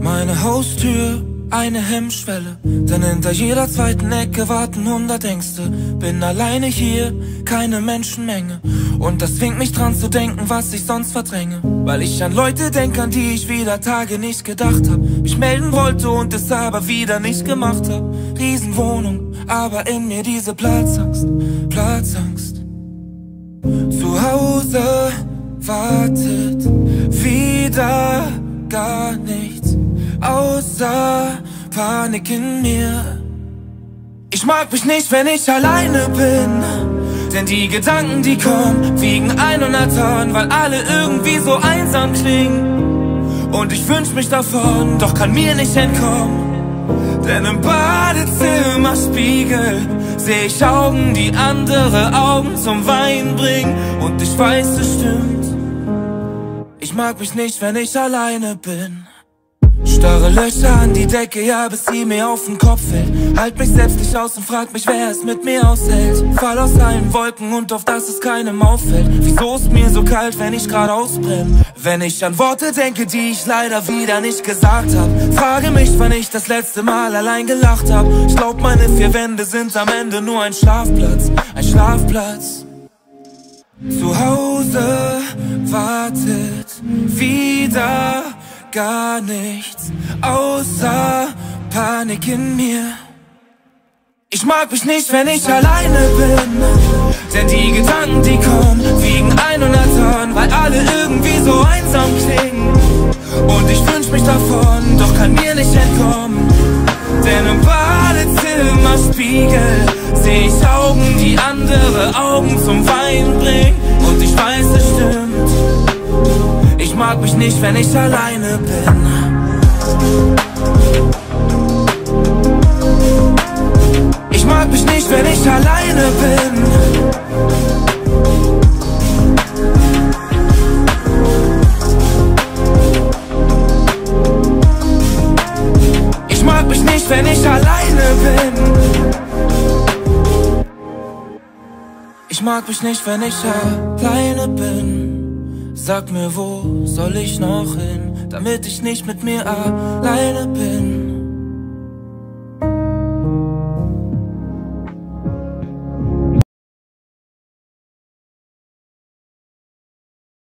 Meine Haustür, eine Hemmschwelle, denn hinter jeder zweiten Ecke warten hundert Ängste. Bin alleine hier, keine Menschenmenge. Und das zwingt mich dran zu denken, was ich sonst verdränge. Weil ich an Leute denke, an die ich wieder Tage nicht gedacht hab. Mich melden wollte und es aber wieder nicht gemacht hab. Riesenwohnung, aber in mir diese Platzangst, Platzangst. Wartet wieder gar nichts außer Panik in mir. Ich mag mich nicht, wenn ich alleine bin. Denn die Gedanken, die kommen, wiegen 100 Tonnen, weil alle irgendwie so einsam klingen. Und ich wünsch mich davon, doch kann mir nicht entkommen. Denn im Badezimmerspiegel seh ich Augen, die andere Augen zum Wein bringen. Und ich weiß, es stimmt. Ich mag mich nicht, wenn ich alleine bin. Starre Löcher an die Decke, ja, bis sie mir auf den Kopf fällt. Halt mich selbst nicht aus und frag mich, wer es mit mir aushält. Fall aus allen Wolken und auf dass es keinem auffällt. Wieso ist mir so kalt, wenn ich grad ausbrenne? Wenn ich an Worte denke, die ich leider wieder nicht gesagt hab. Frage mich, wann ich das letzte Mal allein gelacht hab. Ich glaub, meine vier Wände sind am Ende nur ein Schlafplatz. Ein Schlafplatz. Zu Hause wartet wieder gar nichts außer Panik in mir. Ich mag mich nicht, wenn ich alleine bin, denn die Gedanken, die kommen, wiegen 100 Tonnen, weil alle irgendwie so einsam klingen. Und ich wünsch mich davon, doch kann mir nicht entkommen, denn im Badezimmerspiegel seh ich Augen, die andere Augen zum Wein bringen. Mich nicht, wenn ich alleine bin. Ich mag mich nicht, wenn ich alleine bin. Ich mag mich nicht, wenn ich alleine bin. Ich mag mich nicht, wenn ich alleine bin. Sag mir, wo soll ich noch hin, damit ich nicht mit mir alleine bin?